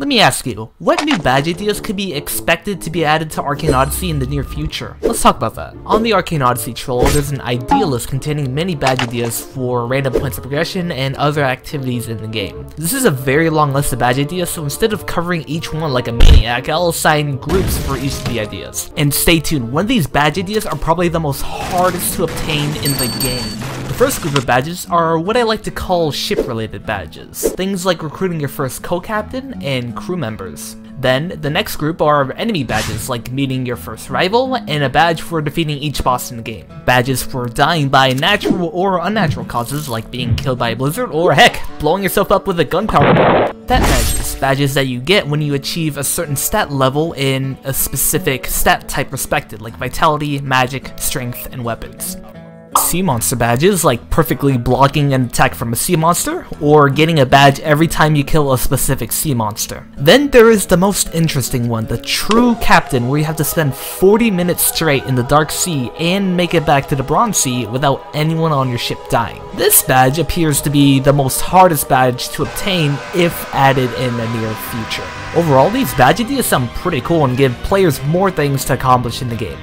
Let me ask you, what new badge ideas could be expected to be added to Arcane Odyssey in the near future? Let's talk about that. On the Arcane Odyssey Trello, there's an idea list containing many badge ideas for random points of progression and other activities in the game. This is a very long list of badge ideas, so instead of covering each one like a maniac, I'll assign groups for each of the ideas. And stay tuned, one of these badge ideas are probably the most hardest to obtain in the game. The first group of badges are what I like to call ship-related badges. Things like recruiting your first co-captain and crew members. Then, the next group are enemy badges, like meeting your first rival, and a badge for defeating each boss in the game. Badges for dying by natural or unnatural causes, like being killed by a blizzard, or heck, blowing yourself up with a gunpowder bomb. Stat badges, badges that you get when you achieve a certain stat level in a specific stat type respected, like vitality, magic, strength, and weapons sea monster badges, like perfectly blocking an attack from a sea monster, or getting a badge every time you kill a specific sea monster. Then there is the most interesting one, the True Captain, where you have to spend 40 minutes straight in the Dark Sea and make it back to the Bronze Sea without anyone on your ship dying. This badge appears to be the most hardest badge to obtain if added in the near future. Overall, these badge ideas sound pretty cool and give players more things to accomplish in the game.